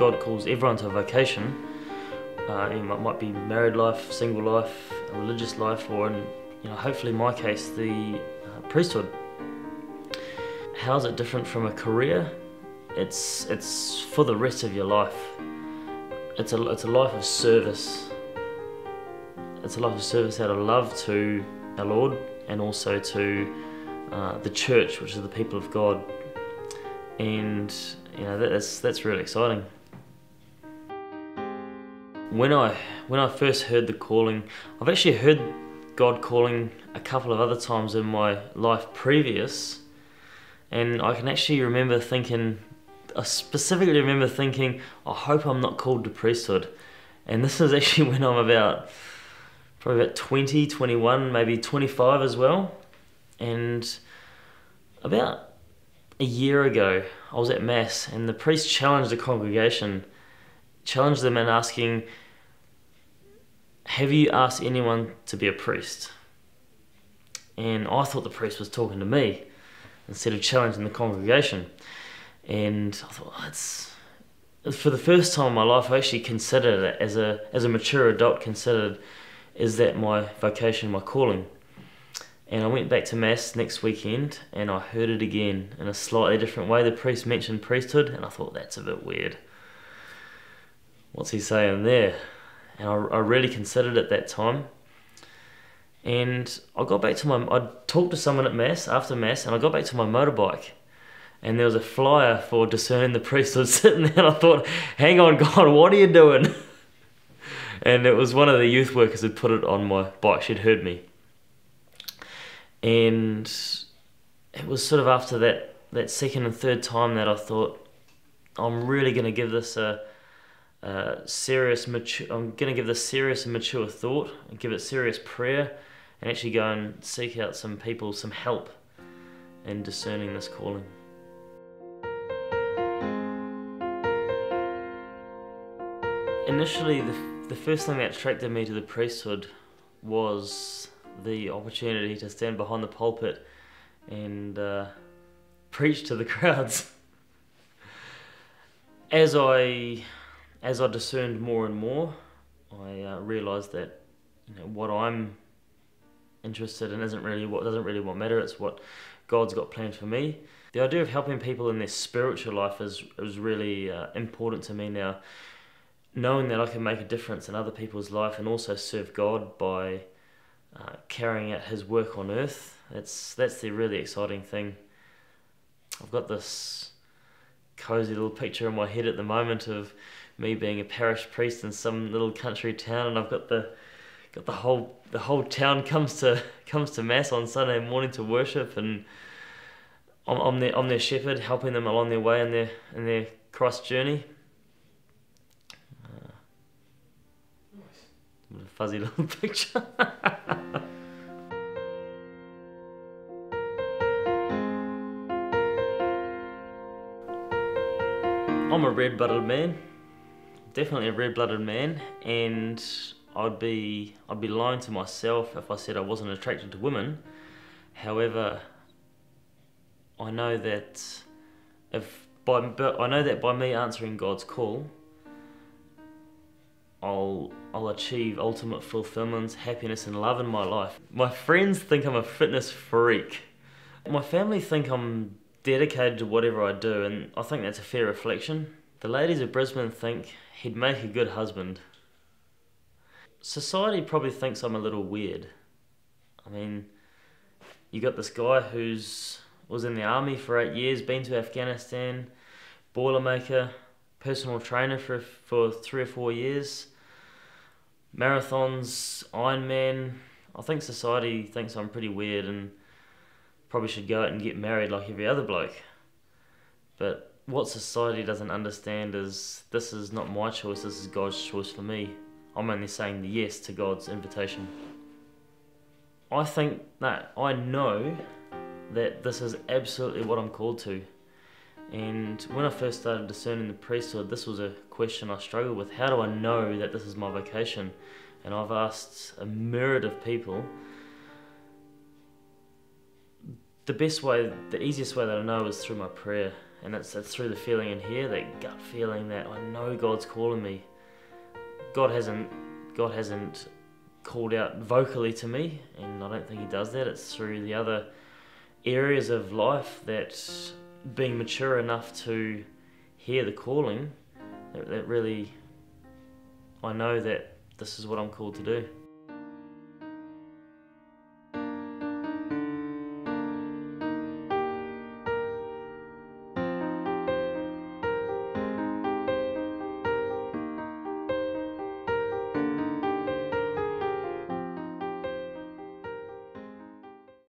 God calls everyone to a vocation. Uh, it might, be married life, single life, religious life, or in, you know, hopefully in my case, the uh, priesthood. How is it different from a career? It's it's for the rest of your life. It's a it's a life of service. It's a life of service out of love to our Lord and also to uh, the church, which is the people of God. And you know that's that's really exciting. When I when I first heard the calling, I've actually heard God calling a couple of other times in my life previous, and I can actually remember thinking, I specifically remember thinking, I hope I'm not called to priesthood. And this is actually when I'm about probably about 20, 21, maybe 25 as well. And about a year ago, I was at Mass and the priest challenged the congregation, challenged them in asking, Have you asked anyone to be a priest? And I thought the priest was talking to me instead of challenging the congregation. And I thought, oh, that's for the first time in my life, I actually considered it as a as a mature adult. Considered is that my vocation, my calling. And I went back to mass next weekend, and I heard it again in a slightly different way. The priest mentioned priesthood, and I thought that's a bit weird. What's he saying there? And I, I really considered it that time. And I got back to my. I talked to someone at mass after mass, and I got back to my motorbike and there was a flyer for discerning the priesthood sitting there and I thought, hang on God, what are you doing? and it was one of the youth workers had put it on my bike, she'd heard me. And it was sort of after that, that second and third time that I thought, I'm really going to give this a, a serious, mature, I'm going to give this serious and mature thought and give it serious prayer and actually go and seek out some people, some help in discerning this calling. Initially, the, the first thing that attracted me to the priesthood was the opportunity to stand behind the pulpit and uh, preach to the crowds. As I, as I discerned more and more, I uh, realised that you know, what I'm interested in isn't really what doesn't really what matter. It's what God's got planned for me. The idea of helping people in their spiritual life is is really uh, important to me now knowing that I can make a difference in other people's life and also serve God by uh, carrying out His work on earth, that's that's the really exciting thing. I've got this cozy little picture in my head at the moment of me being a parish priest in some little country town, and I've got the got the whole the whole town comes to comes to mass on Sunday morning to worship, and I'm, I'm their I'm their shepherd, helping them along their way in their in their cross journey. Uh, fuzzy little picture. I'm a red-blooded man, definitely a red-blooded man, and I'd be I'd be lying to myself if I said I wasn't attracted to women. However, I know that if by but I know that by me answering God's call, I'll I'll achieve ultimate fulfillment, happiness and love in my life. My friends think I'm a fitness freak. My family think I'm dedicated to whatever I do and I think that's a fair reflection. The ladies of Brisbane think he'd make a good husband. Society probably thinks I'm a little weird. I mean, you got this guy who's was in the army for eight years, been to Afghanistan, boilermaker, personal trainer for for three or four years. Marathons, Ironman. I think society thinks I'm pretty weird and probably should go out and get married like every other bloke. But what society doesn't understand is this is not my choice, this is God's choice for me. I'm only saying yes to God's invitation. I think that I know that this is absolutely what I'm called to. And when I first started discerning the priesthood, this was a question I struggled with. How do I know that this is my vocation? And I've asked a myriad of people. The best way, the easiest way that I know is through my prayer. And it's, it's through the feeling in here, that gut feeling that I know God's calling me. God hasn't, God hasn't called out vocally to me, and I don't think He does that. It's through the other areas of life that being mature enough to hear the calling that, that really I know that this is what I'm called to do.